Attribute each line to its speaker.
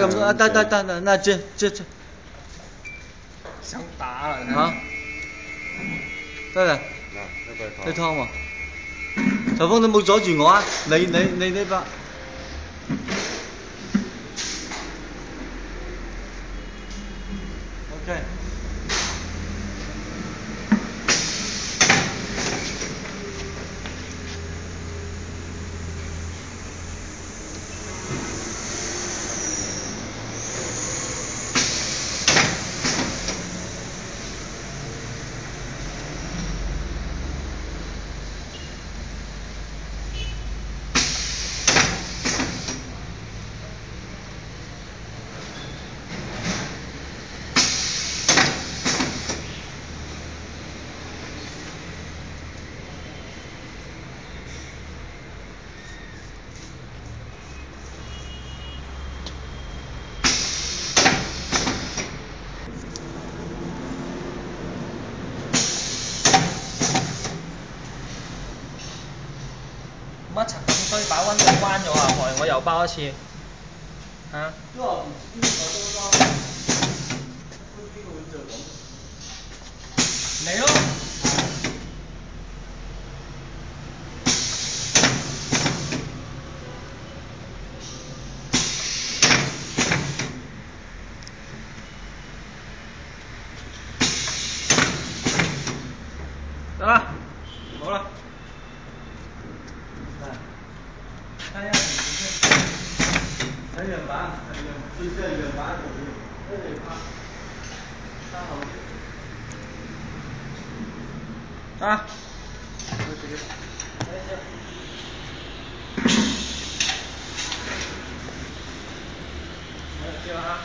Speaker 1: 咁多，得得得得，那这这这，
Speaker 2: 想打了
Speaker 1: 啊，得啦，你劏喎，陳峰你冇阻住我啊，你你你呢把，OK。
Speaker 2: 乜柒咁衰，把温度關咗啊！害我又包一次，嚇、嚟咯！得啦，好啦。
Speaker 1: 睇下，睇樣板，睇樣，最即係樣板嗰邊，跟住拍，拍後邊。
Speaker 2: 啊！嚟接啊！